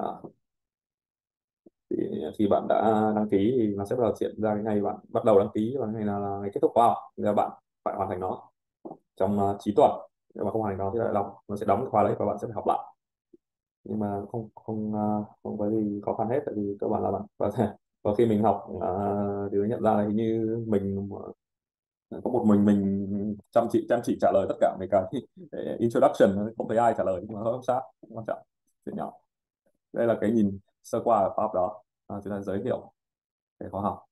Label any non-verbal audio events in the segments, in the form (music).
à, thì khi bạn đã đăng ký thì nó sẽ bắt đầu hiện ra cái ngày bạn bắt đầu đăng ký và ngày là ngày kết thúc khóa học thì bạn phải hoàn thành nó trong ờ, uh, 9 tuần. Nếu mà không hoàn thành nó thì lại đóng nó sẽ đóng khóa đấy và bạn sẽ phải học lại. Nhưng mà không không uh, không có gì khó khăn hết tại vì cơ bản là bạn có thể khi mình học uh, thì nhận ra là hình như mình có một mình mình chăm chỉ chăm chỉ trả lời tất cả mấy cái (laughs) introduction không thấy ai trả lời nhưng mà không sao không quan trọng chuyện nhỏ đây là cái nhìn sơ qua ở khóa học đó. À, chúng ta giới thiệu cái khóa học.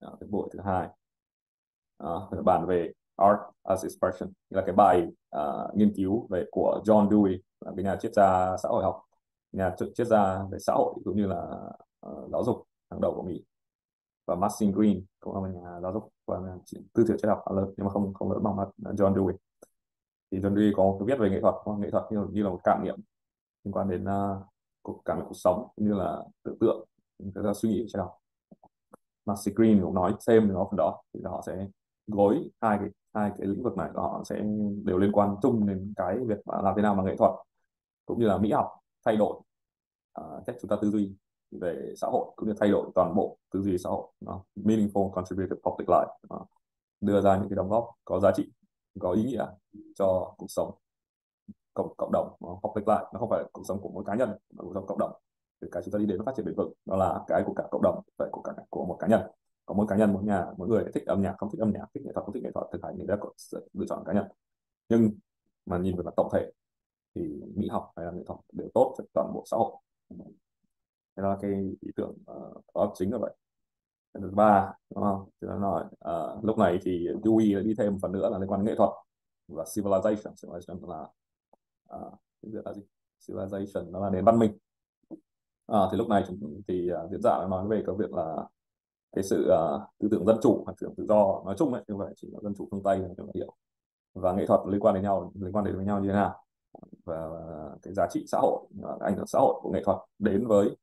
Đó, cái buổi thứ hai. Đó, bàn về art as expression. Là cái bài uh, nghiên cứu về của John Dewey là cái nhà triết gia xã hội học. Nhà triết gia về xã hội cũng như là uh, giáo dục hàng đầu của Mỹ. Và Maxine Green cũng là một nhà giáo dục và tư tưởng triết học lớn nhưng mà không không lớn bằng à, John Dewey. Thì John Dewey có viết về nghệ thuật nghệ thuật như, như là một cảm nghiệm liên quan đến uh, cuộc cuộc sống cũng như là tưởng tượng người ta suy nghĩ triết học mà Green cũng nói thêm nó phần đó thì họ sẽ gối hai cái hai cái lĩnh vực này họ sẽ đều liên quan chung đến cái việc làm thế nào mà nghệ thuật cũng như là mỹ học thay đổi uh, cách chúng ta tư duy về xã hội cũng như thay đổi toàn bộ tư duy xã hội. Nó meaningful contributed public life nó đưa ra những cái đóng góp có giá trị có ý nghĩa cho cuộc sống cộng cộng đồng học public lại nó không phải là cuộc sống của mỗi cá nhân mà cuộc sống cộng đồng. Thì cái chúng ta đi đến phát triển bền vững đó là cái của cả cộng đồng vậy của cả của một cá nhân. Có mỗi cá nhân mỗi nhà mỗi người thích âm nhạc không thích âm nhạc thích nghệ thuật không thích nghệ thuật thực hành những cái lựa chọn cá nhân. Nhưng mà nhìn về mặt tổng thể thì mỹ học hay là nghệ thuật đều tốt cho toàn bộ xã hội. Thế là cái ý tưởng uh, chính là vậy. Thứ ba đúng không? Thì nó nói uh, lúc này thì Dewey đi thêm một phần nữa là liên quan đến nghệ thuật và civilization. Civilization là uh, tiếng việt là gì civilization nó là nền văn minh. À, thì lúc này chúng thì uh, diễn giả nói về cái việc là cái sự uh, tư tưởng dân chủ hoặc tư tưởng tự do nói chung ấy như vậy chỉ là dân chủ phương tây là chúng ta hiểu và nghệ thuật liên quan đến nhau liên quan đến với nhau như thế nào? Và cái giá trị xã hội ảnh hưởng xã hội của nghệ thuật đến với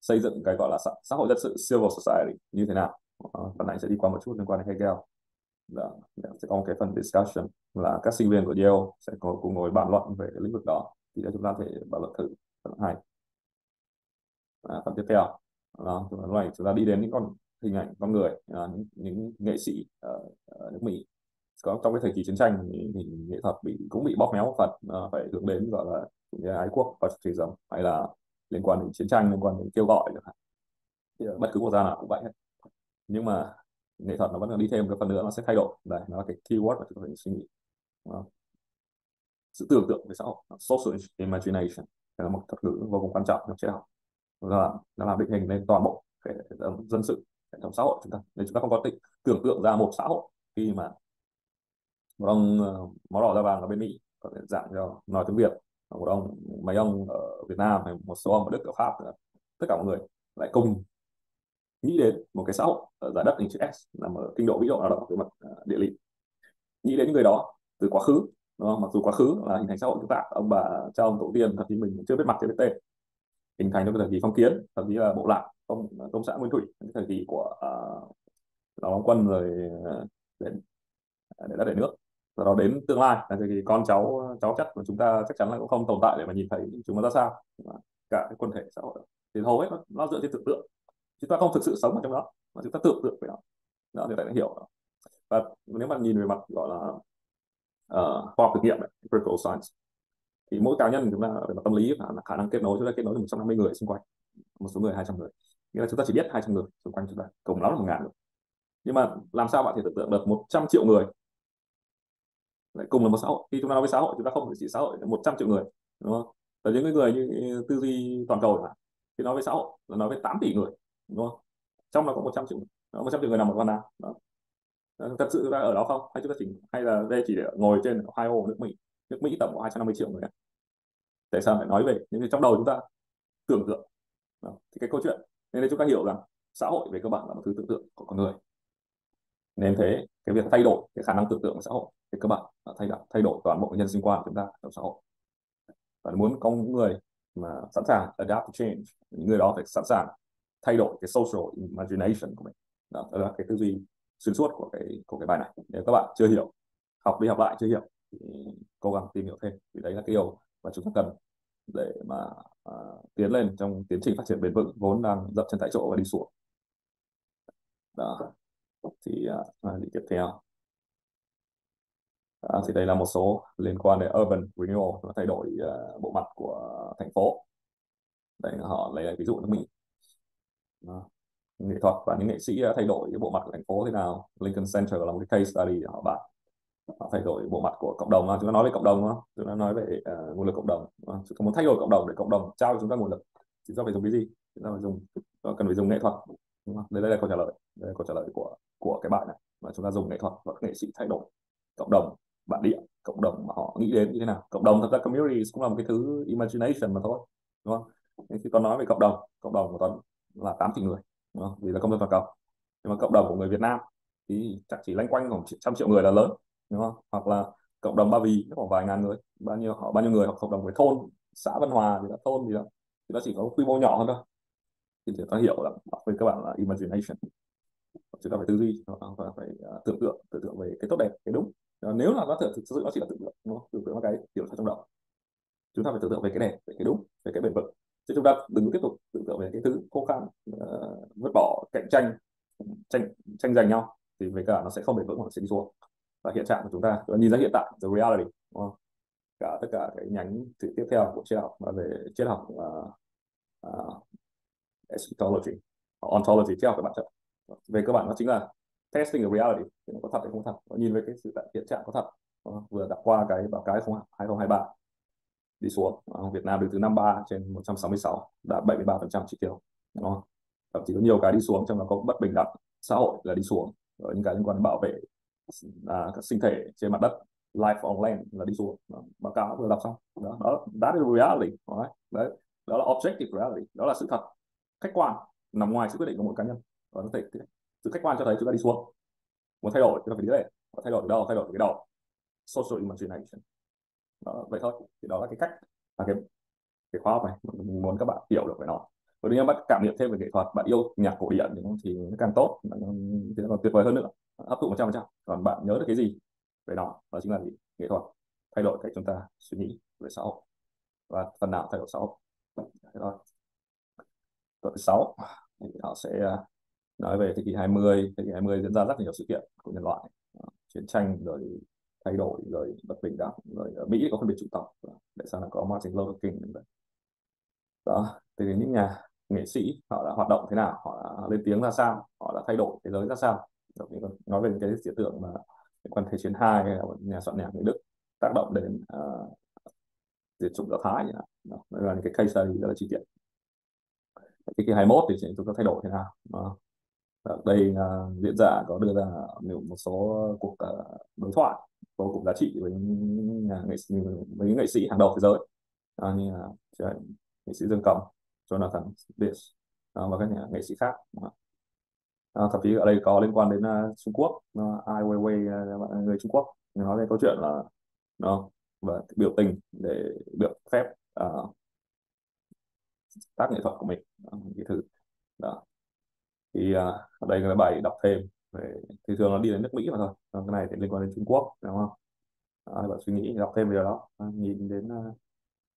xây dựng cái gọi là xã, xã hội dân sự civil society như thế nào? Phần này sẽ đi qua một chút liên quan đến Hegel. Đó, sẽ có một cái phần discussion là các sinh viên của Yale sẽ có cùng ngồi bàn luận về cái lĩnh vực đó. Thì chúng ta thể bàn luận thử phần hai à, phần tiếp theo. Đó, phần này chúng ta đi đến những con hình ảnh con người à, những, những nghệ sĩ ở, ở nước Mỹ. Có trong cái thời kỳ chiến tranh thì, thì nghệ thuật bị cũng bị bóp méo một phần à, phải hướng đến gọi là ái quốc patriotism hay là liên quan đến chiến tranh liên quan đến kêu gọi chẳng hạn. Thì bất cứ quốc gia nào cũng vậy hết. Nhưng mà nghệ thuật nó vẫn còn đi thêm cái phần nữa nó sẽ thay đổi. Đây nó là cái keyword mà chúng ta phải suy nghĩ. Vâng. sự tưởng tượng về xã hội social imagination là một thuật ngữ vô cùng quan trọng trong triết học. Vâng nó làm nó làm định hình lên toàn bộ hệ thống dân sự, hệ thống xã hội chúng ta, nên chúng ta không có định tưởng tượng ra một xã hội khi mà một ông ờ, máu đỏ da vàng ở bên mỹ có thể dạng cho nói tiếng việt một ông, mấy ông ở Việt Nam hay một số ông ở Đức, ở Pháp tất cả mọi người lại cùng nghĩ đến một cái xã hội ở giải đất hình chữ S, nằm ở kinh độ vĩ độ nào đó về mặt ờ, địa lý. Nghĩ đến những người đó từ quá khứ đúng không? mặc dù quá khứ là hình thành xã hội chúng ta ông bà cha ông tổ tiên thậm chí mình chưa biết mặt chưa biết tên. Hình thành trong thời kỳ phong kiến thậm chí là bộ lạc công công xã nguyên thủy cái thời kỳ của à, uh, đóng quân rồi à, để để à, đất để nước. Sau đó đến tương lai là thời kỳ con cháu cháu chắc của chúng ta chắc chắn là cũng không tồn tại để mà nhìn thấy chúng nó ra sao. Cả cái quần thể xã hội thì hầu hết nó, nó dựa trên tưởng tượng. Chúng ta không thực sự sống ở trong đó mà chúng ta tưởng tượng về nó. Đó thì phải hiểu. Và nếu mà nhìn về mặt gọi là uh, khoa học thực nghiệm critical science. Thì mỗi cá nhân chúng ta về mặt tâm lý là khả năng kết nối. Chúng ta kết nối được 150 người xung quanh một số người 200 người. Nghĩa là chúng ta chỉ biết 200 người xung quanh chúng ta cùng lắm là một ngàn người. Nhưng mà làm sao bạn thể tưởng tượng được 100 triệu người lại cùng là một xã hội? Khi chúng ta nói với xã hội chúng ta không chỉ xã hội là 100 triệu người đúng không? Và những người như tư duy toàn cầu thì nói với xã hội là nói với 8 tỷ người đúng không? Trong đó có 100 triệu người. 100 triệu người nằm ở con nào đó. Ờ, thật sự chúng ta ở đó không? Hay chúng ta chỉ hay là đây chỉ để ngồi trên hai nước Mỹ? Nước Mỹ tổng có 250 triệu người tại sao lại nói về những trong đầu chúng ta? Tưởng tượng. Đó. thì cái câu chuyện nên chúng ta hiểu rằng xã hội về cơ bản là một thứ tưởng tượng của con người. Nên thế cái việc thay đổi cái khả năng tưởng tượng của xã hội thì các bạn thay đổi thay đổi toàn bộ nhân sinh quan của chúng ta trong xã hội. Và muốn có những người mà sẵn sàng adapt to change những người đó phải sẵn sàng thay đổi cái social imagination của mình. Đó, đó là cái tư duy xuyên suốt của cái của cái bài này. Nếu các bạn chưa hiểu học đi học lại chưa hiểu thì cố gắng tìm hiểu thêm vì đấy là cái điều mà chúng ta cần để mà uh, tiến lên trong tiến trình phát triển bền vững vốn đang dậm chân tại chỗ và đi xuống. Đó. Thì uh, tiếp theo. À, thì đây là một số liên quan đến urban renewal nó thay đổi uh, bộ mặt của thành phố. Đây họ lấy ví dụ nước Mỹ. Đó nghệ thuật và những nghệ sĩ đã thay đổi cái bộ mặt của thành phố thế nào. Lincoln Center là một cái case study họ bạn họ thay đổi bộ mặt của cộng đồng chúng ta nói về cộng đồng không? Chúng ta nói về uh, nguồn lực cộng đồng chúng ta muốn thay đổi cộng đồng để cộng đồng trao cho chúng ta nguồn lực chúng ta phải dùng cái gì? Chúng ta phải dùng cần phải dùng nghệ thuật đúng không? đây, đây là câu trả lời đây là câu trả lời của của cái bạn này. Mà chúng ta dùng nghệ thuật và các nghệ sĩ thay đổi cộng đồng bản địa cộng đồng mà họ nghĩ đến như thế nào. Cộng đồng thật ra community cũng là một cái thứ imagination mà thôi đúng không? Khi con nói về cộng đồng cộng đồng của tuấn là tám tỷ người đúng không? vì là công dân toàn cầu. Nhưng mà cộng đồng của người Việt Nam thì chắc chỉ lanh quanh khoảng trăm triệu người là lớn đúng không? Hoặc là cộng đồng Ba Vì khoảng vài ngàn người. Bao nhiêu họ bao nhiêu người hoặc cộng đồng với thôn xã Văn Hòa thì là thôn gì đó thì nó chỉ có quy mô nhỏ hơn thôi. Thì chúng ta hiểu là với các bạn là imagination. Chúng ta phải tư duy và phải à, tưởng tượng tưởng tượng về cái tốt đẹp cái đúng. Nếu là nó thực, thực sự nó chỉ là tưởng tượng đúng không? tưởng tượng là cái điều trong đầu. Chúng ta phải tưởng tượng về cái đẹp về cái đúng về cái bền vững chứ chúng ta đừng tiếp tục tưởng tượng về cái thứ khô khan uh, vứt bỏ cạnh tranh tranh tranh giành nhau thì với cả nó sẽ không bền vững mà nó sẽ đi xuống và hiện trạng của chúng ta chúng ta nhìn ra hiện tại the reality đúng không? cả tất cả cái nhánh tiếp theo của triết học và về triết học ờ, ờ, uh, uh, eschatology ontology triết học các bạn chọn về cơ bản nó chính là testing the reality thì nó có thật hay không thật nó nhìn về cái sự hiện trạng có thật vừa đã qua cái báo cáo 2023 đi xuống. Việt Nam đứng thứ 53 trên 166 đạt 73% chỉ tiêu đúng không? thậm chí có nhiều cái đi xuống trong đó có bất bình đẳng xã hội là đi xuống. Ở những cái liên quan đến bảo vệ à, các sinh thể trên mặt đất life on land là đi xuống. Đó, báo cáo vừa đọc xong. Đó đó that is reality right? đấy đó là objective reality đó là sự thật. Khách quan nằm ngoài sự quyết định của mỗi cá nhân. Và nó thể sự khách quan cho thấy chúng ta đi xuống. Muốn thay đổi chúng ta phải đi lên. Và thay đổi từ đâu? Thay đổi từ cái đầu. Social imagination đó, vậy thôi thì đó là cái cách là cái cái khoa học này mình muốn các bạn hiểu được về nó. Và nếu bạn cảm nhận thêm về nghệ thuật bạn yêu nhạc cổ điển thì nó càng tốt ừ, thì nó còn tuyệt vời hơn nữa áp dụng 100% còn bạn nhớ được cái gì về nó đó chính là gì? nghệ thuật thay đổi cách chúng ta suy nghĩ về xã hội. Và phần nào thay đổi xã hội. Thế thôi. Tuần sáu thì họ sẽ à, nói về thế kỷ 20 thế kỷ 20 diễn ra rất nhiều sự kiện của nhân loại. Chiến tranh rồi thay đổi rồi bất bình đẳng rồi ở Mỹ có phân biệt chủng tộc tại sao là có Martin Luther King đó thì những nhà nghệ sĩ họ đã hoạt động thế nào? Họ đã lên tiếng ra sao? Họ đã thay đổi thế giới ra sao? Nói về cái hiện tượng mà liên quan thế chiến hai hay là nhà soạn nhạc người Đức tác động đến uh, diệt chủng Do Thái như đó là những cái case study rất là chi tiết. Thế kỷ 21 thì chúng ta thay đổi thế nào? Đó. Ở đây uh, diễn giả có đưa ra một số cuộc uh, đối thoại vô cùng giá trị với nhà nghệ sĩ, với những nghệ sĩ hàng đầu thế giới. À, như là nghệ sĩ Dương Cầm, Jonathan Diaz à, và các nhà nghệ sĩ khác à, thậm chí ở đây có liên quan đến uh, Trung Quốc uh, Ai Weiwei uh, người Trung Quốc. Nói về câu chuyện là nó và biểu tình để được phép uh, tác nghệ thuật của mình uh, cái thứ. Đó. Thì uh, ở đây là bài đọc thêm thì thường nó đi đến nước Mỹ mà thôi. Còn cái này thì liên quan đến Trung Quốc đúng không? À, bạn suy nghĩ đọc thêm về điều đó. À, nhìn đến uh,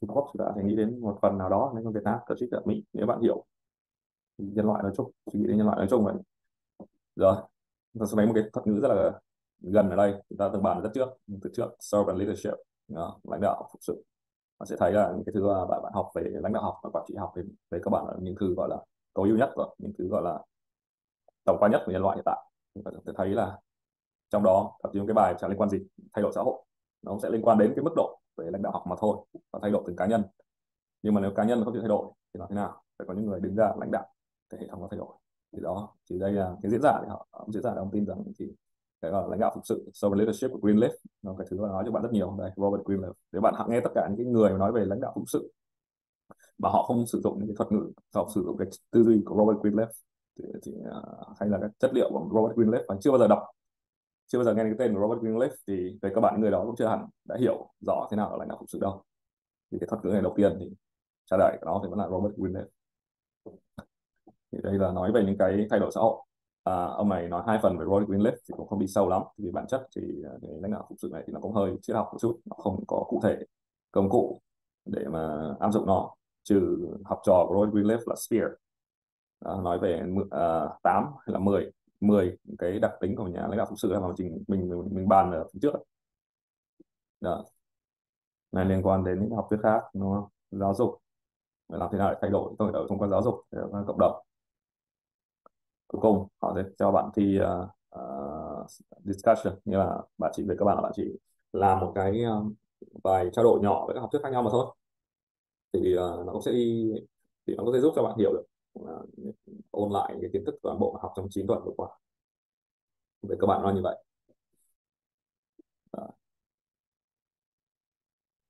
Trung Quốc thì bạn sẽ nghĩ đến một phần nào đó nên Việt Nam thậm chí ở Mỹ nếu bạn hiểu. Nhân loại nói chung suy nghĩ đến nhân loại nói chung vậy. Rồi ta sẽ lấy một cái thuật ngữ rất là gần ở đây. Chúng ta từng bàn rất trước từ trước servant leadership. Đó, lãnh đạo phục sự. Bạn sẽ thấy là những cái thứ ờ, bạn bạn học về lãnh đạo học và quản trị học thì về các bạn là những thứ gọi là tối ưu nhất rồi những thứ gọi là tổng quan nhất của nhân loại hiện tại chúng ta sẽ thấy là trong đó, thậm chí cái bài sẽ liên quan gì, thay đổi xã hội, nó sẽ liên quan đến cái mức độ về lãnh đạo học mà thôi, và thay đổi từng cá nhân. Nhưng mà nếu cá nhân không chịu thay đổi thì làm thế nào? Phải có những người đứng ra lãnh đạo để hệ thống nó thay đổi. Thì đó, thì đây là cái diễn giả thì họ ông diễn giả ông tin rằng thì cái là lãnh đạo phục sự servant leadership của Greenleaf, nó cái thứ mà nói cho bạn rất nhiều đây Robert Greenleaf. Nếu bạn nghe tất cả những cái người nói về lãnh đạo phục sự, mà họ không sử dụng những cái thuật ngữ, họ sử dụng cái tư duy của Robert Greenleaf thì, thì uh, hay là cái chất liệu của Robert Greenleaf và chưa bao giờ đọc. Chưa bao giờ nghe cái tên của Robert Greenleaf thì về các bạn người đó cũng chưa hẳn đã hiểu rõ thế nào là lãnh đạo phục sự đâu. Thì cái thuật ngữ này đầu tiên thì trả lời của nó thì vẫn là Robert Greenleaf. Thì đây là nói về những cái thay đổi xã hội. À, ông này nói hai phần về Robert Greenleaf thì cũng không đi sâu lắm vì bản chất thì à, cái lãnh đạo phục sự này thì nó cũng hơi triết học một chút nó không có cụ thể công cụ để mà áp dụng nó trừ học trò của Robert Greenleaf là Spear uh, nói về uh, 8 ờ, hay là 10 10 cái đặc tính của nhà lãnh đạo phục sự mà mình mình mình, mình bàn ở phía trước. Đó. Này liên quan đến những học thuyết khác đúng không? Giáo dục. Làm thế nào để thay đổi? Tôi ở thông qua giáo dục để cộng đồng. Cuối cùng họ sẽ cho bạn thi uh, uh, discussion như là bạn chỉ về các bạn là bạn chỉ làm một cái um, bài trao đổi nhỏ với các học thuyết khác nhau mà thôi. Thì uh, nó cũng sẽ đi thì nó có thể giúp cho bạn hiểu được uh, ôn lại cái kiến thức toàn bộ học trong 9 tuần vừa qua. Về các bạn nó như vậy.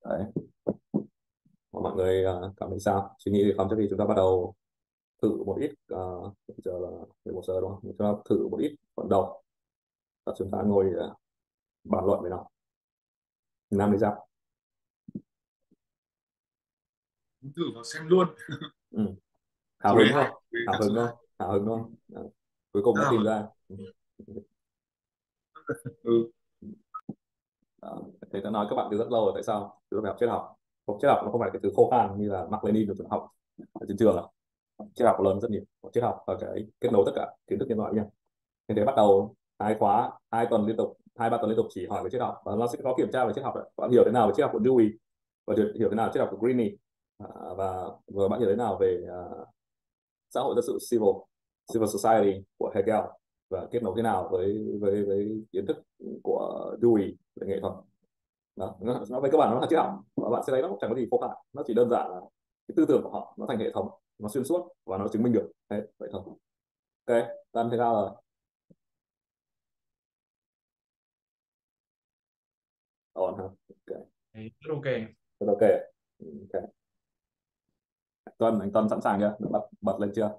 Đấy. Mọi người uh, cảm thấy sao? Suy nghĩ gì không trước khi chúng ta bắt đầu thử một ít uh, giờ là 11 giờ đúng không? Chúng ta thử một ít phần đầu và chúng ta ngồi uh, bàn luận với nó. Nam thì sao? Thử vào xem luôn. Ừ. hào hứng không? Hào hứng không? Hào hứng không? À. cuối cùng đã tìm ra. (laughs) Ừ. Đó. thế tôi nói các bạn từ rất lâu rồi tại sao? Phải học triết học. Học triết học nó không phải cái từ khô khan như là Mark Lenin được học ở trên trường à triết học lớn rất nhiều. Triết học và cái kết nối tất cả kiến thức nhân loại nha. Thế thế bắt đầu hai khóa hai tuần liên tục hai ba tuần liên tục chỉ hỏi về triết học. Và nó sẽ có kiểm tra về triết học đấy. Bạn hiểu thế nào về triết học của Dewey? Và hiểu thế nào triết học của Greene? À, và vừa bạn hiểu thế nào về uh, xã hội dân sự civil civil society của Hegel và kết nối thế nào với với với kiến thức của Dewey về nghệ thuật. Đó nó với các bạn nó là triết học. Và bạn sẽ thấy nó chẳng có gì phô khả nó chỉ đơn giản là cái tư tưởng của họ nó thành hệ thống nó xuyên suốt và nó chứng minh được. Đấy, vậy thôi. Ok Dan thế nào rồi. Ổn hả? Ok. Rất ok. Rất ok ok Tuân anh Tuân sẵn sàng chưa? Bật bật lên chưa?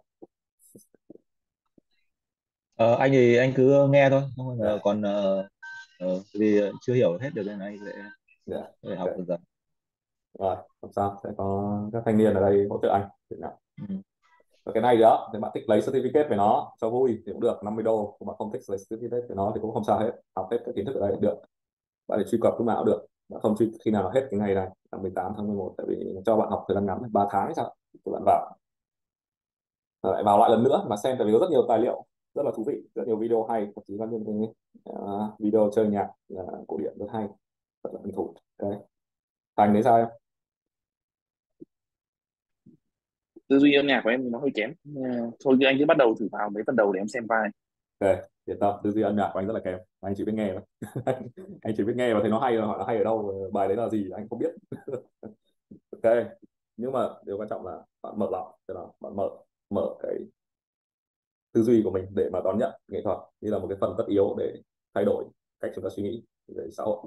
Ờ, anh thì anh cứ nghe thôi, không? Dạ. còn ờ, ờ, vì chưa hiểu hết được nên anh sẽ dạ. sẽ học ok. dần dần. rồi không sao. Sẽ có các thanh niên ở đây hỗ trợ anh. Thế nào? Ừ. và cái này đó thì bạn thích lấy certificate về nó cho vui thì cũng được 50 đô. Còn bạn không thích lấy certificate về nó thì cũng không sao hết. Học hết các kiến thức ở đây được. Bạn để truy cập lúc nào cũng được. Bạn không truy khi nào hết cái ngày này là 18 tháng 11 tại vì cho bạn học thời gian ngắn 3 tháng hay sao thì bạn vào. Rồi lại vào lại lần nữa mà xem tại vì có rất nhiều tài liệu rất là thú vị rất nhiều video hay thậm chí là những cái uh, video chơi nhạc uh, cổ điển rất hay rất là hứng thú. Okay. thành đấy sao em? Tư duy âm nhạc của em thì nó hơi kém. Ờ, thôi anh cứ bắt đầu thử vào mấy phần đầu để em xem vai ok yên tâm tư duy âm nhạc của anh rất là kém. Anh chỉ biết nghe thôi. (laughs) Anh chỉ biết nghe và thấy nó hay rồi hỏi nó hay ở đâu bài đấy là gì anh không biết. (laughs) Ok nhưng mà điều quan trọng là bạn mở lòng tức là bạn mở mở cái tư duy của mình để mà đón nhận nghệ thuật. Như là một cái phần tất yếu để thay đổi cách chúng ta suy nghĩ về xã hội.